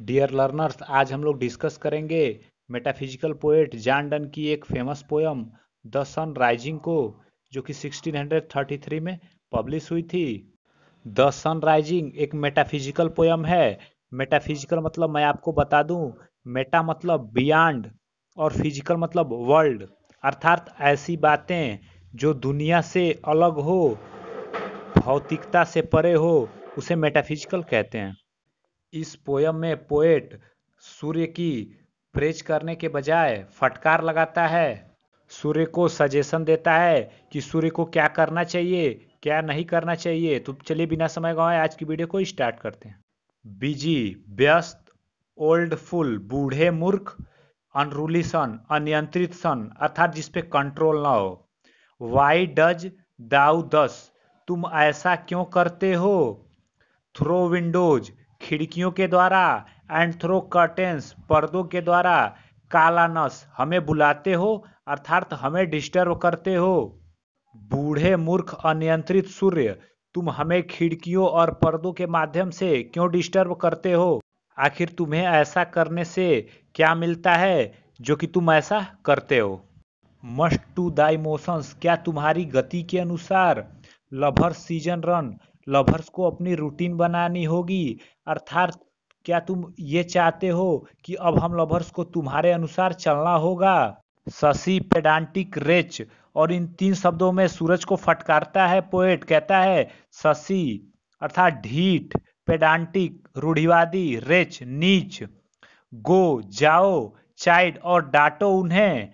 Dear learners आज हम लोग डिस्कस करेंगे मेटाफिजिकल पोएट जॉन डन की एक famous poem the sun rising को, जो कि 1633 में पब्लिश हुई थी। द सन राइजिंग एक मेटाफिजिकल पोयम है। मेटाफिजिकल मतलब मैं आपको बता दूँ मेटा मतलब बियॉन्ड और फ़िज़िकल मतलब वर्ल्ड अर्थात ऐसी बातें जो दुनिया से अलग हो, भौतिकता से परे हो, उसे मेटाफिजिकल कहते हैं। इस पोयम में पोएट सूर्य की प्रेज करने के बजाय फटकार लगाता है। सूर्य को सजेशन देता है कि सूर्य को क्या करना चाहिए, क्या नहीं करना चाहिए। तो चलिए बिना समय गंवाए आज की वीडियो को स्टार्ट करते हैं। बिज़ी व्यस्त ओल्ड फुल बूढ़े, मूर्ख अनरूली सन अनियंत्रित सन अर्थात जिसपे कंट्रोल ना हो। वाई डज दाउ दस तुम ऐसा क्यों करते हो? थ्रो विंडोज़ खिड़कियों के द्वारा एंड कर्टेंस पर्दों के द्वारा कालानस हमें बुलाते हो, अर्थात हमें डिस्टर्ब करते हो। बूढ़े मूर्ख, अनियंत्रित सूर्य, तुम हमें खिड़कियों और पर्दों के माध्यम से क्यों डिस्टर्ब करते हो? आखिर तुम्हें ऐसा करने से क्या मिलता है, जो कि तुम ऐसा करते हो? मस्ट टू द इमोशंस क्या तुम्हारी गति के अनुसार, लभर सीज़न रन लवर्स को अपनी रूटीन बनानी होगी। अर्थात, क्या तुम ये चाहते हो कि अब हम लवर्स को तुम्हारे अनुसार चलना होगा? शशि पेडांटिक रेच और इन तीन शब्दों में सूरज को फटकारता है पोएट कहता है, शशि, अर्थात ढीठ पेडांटिक रूढ़िवादी रेच नीच, गो, जाओ चाइल्ड और डांटो उन्हें।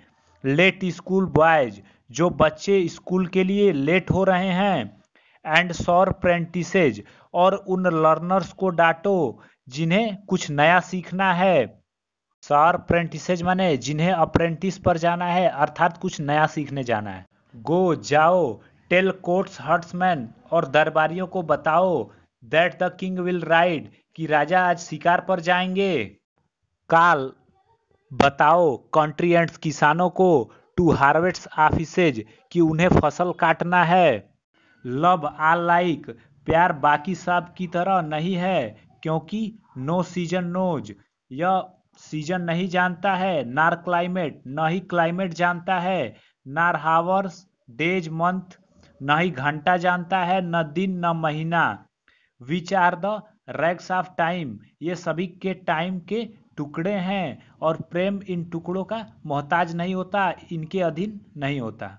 लेट स्कूल बॉयज़ जो बच्चे स्कूल के लिए लेट हो रहे हैं एंड सौर प्रेंटिसेज और उन लर्नर्स को डांटो जिन्हें कुछ नया सीखना है। सौर प्रेंटिसेज माने जिन्हें अप्रेंटिस पर जाना है, अर्थात कुछ नया सीखने जाना है। गो जाओ टेल कोर्ट्स हर्ट्समैन और दरबारियों को बताओ that the king will ride कि राजा आज शिकार पर जाएँगे। काल, बताओ कंट्री एंड किसानों को टू हार्वेस्ट ऑफिसेज कि उन्हें फ़सल काटना है। लव आल लाइक प्यार बाकी सब की तरह नहीं है, क्योंकि नो सीज़न नोज़ यह सीज़न नहीं जानता है, नार क्लाइमेट न ही क्लाइमेट जानता है। नार हावर्स डेज़ मंथ न ही घंटा जानता है, न दिन, न महीना। Which are the rags of time ये सभी के टाइम के टुकड़े हैं, और प्रेम इन टुकड़ों का मोहताज नहीं होता, इनके अधीन नहीं होता।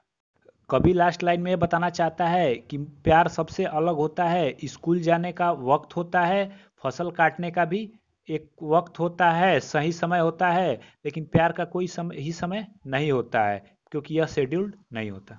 कभी लास्ट लाइन में बताना चाहता है कि प्यार सबसे अलग होता है, स्कूल जाने का वक्त होता है, फ़सल काटने का भी एक वक्त होता है, सही समय होता है, लेकिन प्यार का कोई समय ही समय नहीं होता है, क्योंकि यह शेड्यूल्ड नहीं होता।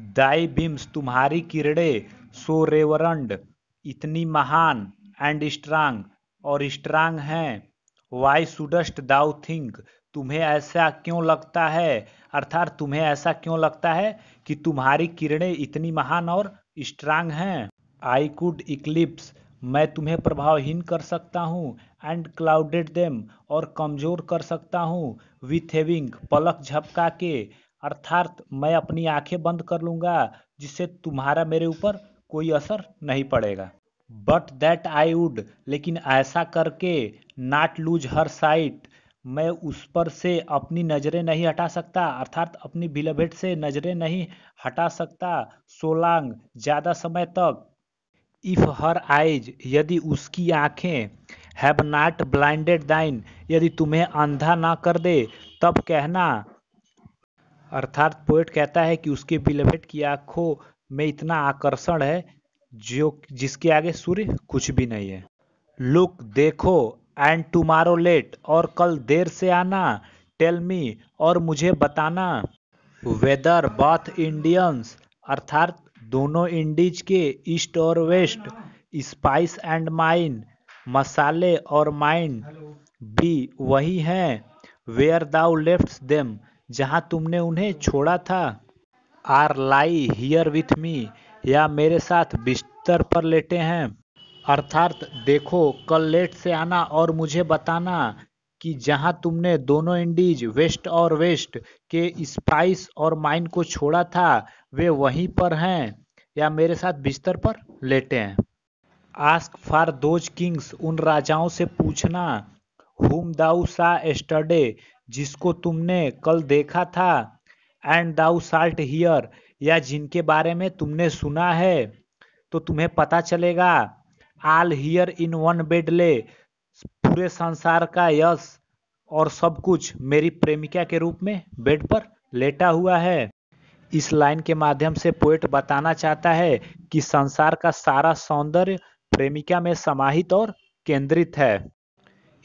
दाई बिम्स, तुम्हारी किरणे, सो रेवरंड, इतनी महान एंड स्ट्रांग और स्ट्रांग हैं। वाई सुडस्ट दाउ थिंक तुम्हें ऐसा क्यों लगता है? अर्थात तुम्हें ऐसा क्यों लगता है कि तुम्हारी किरणें इतनी महान और स्ट्रांग हैं? आई कुड इक्लिप्स मैं तुम्हें प्रभावहीन कर सकता हूँ एंड क्लाउडेड देम और कमज़ोर कर सकता हूँ। विथ हेविंग पलक झपका के। अर्थात मैं अपनी आँखें बंद कर लूँगा, जिससे तुम्हारा मेरे ऊपर कोई असर नहीं पड़ेगा। बट दैट आई वुड लेकिन ऐसा करके नाट लूज हर साइट मैं उस पर से अपनी नज़रें नहीं हटा सकता, अर्थात अपनी बिलभेट से नज़रें नहीं हटा सकता। सोलांग, ज़्यादा समय तक। इफ़ हर आइज़, यदि उसकी आँखें हैव नॉट ब्लाइंडेड दाइन, यदि तुम्हें अंधा ना कर दे, तब कहना। अर्थात पोएट कहता है कि उसके बिलभेट की आँखों में इतना आकर्षण है, जो जिसके आगे सूर्य कुछ भी नहीं है। लुक, देखो एंड टुमारो लेट और कल देर से आना। टेल मी और मुझे बताना। वेदर बाथ इंडियंस अर्थात दोनों इंडीज के ईस्ट और वेस्ट स्पाइस एंड माइन मसाले और माइन भी वही हैं। वेयर दाउ लेफ़्ट देम जहाँ तुमने उन्हें छोड़ा था। Or lie here with me या मेरे साथ बिस्तर पर लेटे हैं। अर्थात देखो, कल लेट से आना और मुझे बताना कि जहाँ तुमने दोनों इंडीज, वेस्ट और वेस्ट, के स्पाइस और माइन को छोड़ा था, वे वहीं पर हैं या मेरे साथ बिस्तर पर लेटे हैं? आस्क फॉर दोज किंग्स, उन राजाओं से पूछना। हुम दाऊ सा एस्टरडे, जिसको तुमने कल देखा था, एंड दाऊ साल्ट हियर, या जिनके बारे में तुमने सुना है तो तुम्हें पता चलेगा all here in one bed lay. पूरे संसार का यश और सब कुछ मेरी प्रेमिका के रूप में बेड पर लेटा हुआ है। इस लाइन के माध्यम से पोएट बताना चाहता है कि संसार का सारा सौंदर्य प्रेमिका में समाहित और केंद्रित है।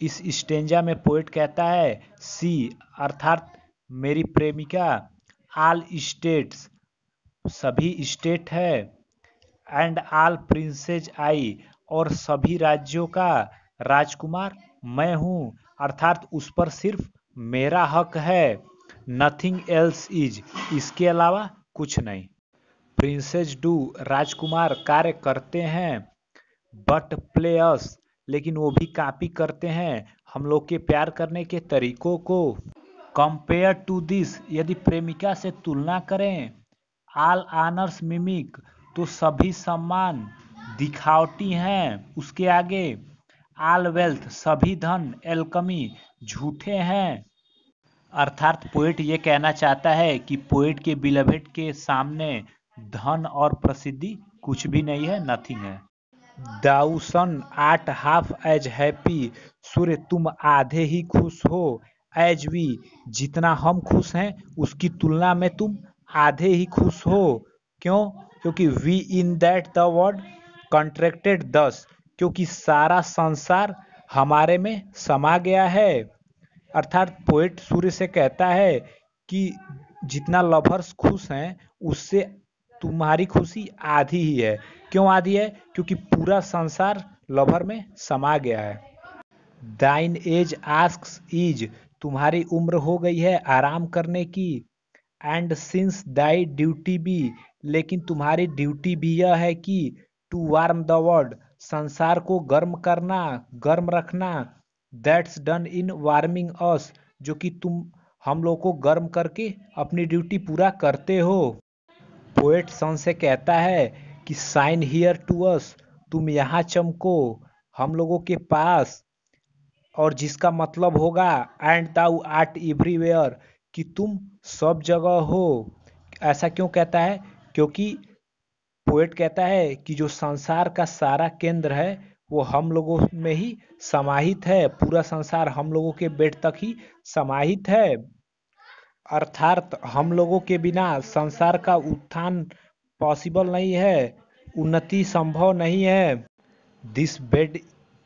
इस स्टेंजा में पोएट कहता है, सी, अर्थात मेरी प्रेमिका आल स्टेट्स सभी स्टेट है। एंड आल प्रिंसेज आई और सभी राज्यों का राजकुमार मैं हूँ। अर्थात उस पर सिर्फ़ मेरा हक है। नथिंग एल्स इज़ इसके अलावा कुछ नहीं। प्रिंसेस डू राजकुमार कार्य करते हैं बट प्लेयर्स लेकिन वो भी कापी करते हैं हम लोग के प्यार करने के तरीकों को। कंपेयर टू दिस यदि प्रेमिका से तुलना करें आल आनर्स मिमिक तो सभी सम्मान। दिखावटी हैं उसके आगे। आल वेल्थ, सभी धन, एलकमी, झूठे हैं। अर्थात पोएट ये कहना चाहता है कि पोएट के बिलभेट के सामने धन और प्रसिद्धि कुछ भी नहीं है नथिंग है। Thou sun art half, as happy सूर्य तुम आधे ही खुश हो, एज वी, जितना हम खुश हैं, उसकी तुलना में तुम आधे ही खुश हो। क्यों? क्योंकि we in that the world contracted thus क्योंकि सारा संसार हमारे में समा गया है। अर्थात पोएट सूर्य से कहता है कि जितना लवर्स खुश हैं, उससे तुम्हारी खुशी आधी ही है। क्यों आधी है? क्योंकि पूरा संसार लवर में समा गया है। दाइन एज आस्क इज़ तुम्हारी उम्र हो गई है आराम करने की। एंड सिंस दाई ड्यूटी भी लेकिन तुम्हारी ड्यूटी भी यह है कि टू वार्म द वर्ल्ड संसार को गर्म करना, गर्म रखना that's done in warming us जो कि तुम, हम लोग को गर्म करके अपनी ड्यूटी पूरा करते हो। पोएट सन से कहता है कि साइन हियर टू अस तुम यहाँ चमको, हम लोगों के पास। और जिसका मतलब होगा एंड दाउ आर्ट एवरीवेयर कि तुम सब जगह हो। ऐसा क्यों कहता है? क्योंकि पोएट कहता है कि जो संसार का सारा केंद्र है, वो हम लोगों में ही समाहित है। पूरा संसार हम लोगों के बेड तक ही समाहित है। अर्थात हम लोगों के बिना संसार का उत्थान पॉसिबल नहीं है, उन्नति संभव नहीं है। This bed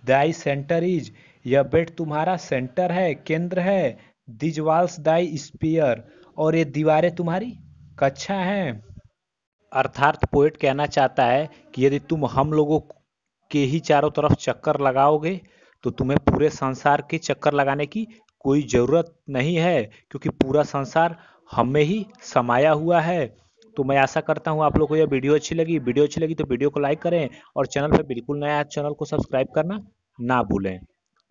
thy centre is यह बेड तुम्हारा सेंटर है, केंद्र है। दिज वाल्स दाई स्पीयर और ये दीवारें तुम्हारी कक्षा हैं। अर्थात पोएट कहना चाहता है कि यदि तुम हम लोगों के ही चारों तरफ़ चक्कर लगाओगे तो तुम्हें पूरे संसार के चक्कर लगाने की कोई ज़रूरत नहीं है, क्योंकि पूरा संसार हम में ही समाया हुआ है। तो मैं आशा करता हूँ आप लोग को यह वीडियो अच्छी लगी। वीडियो अच्छी लगी तो वीडियो को लाइक करें और चैनल पर बिल्कुल नया चैनल को सब्सक्राइब करना ना भूलें।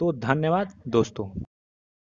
तो धन्यवाद दोस्तों।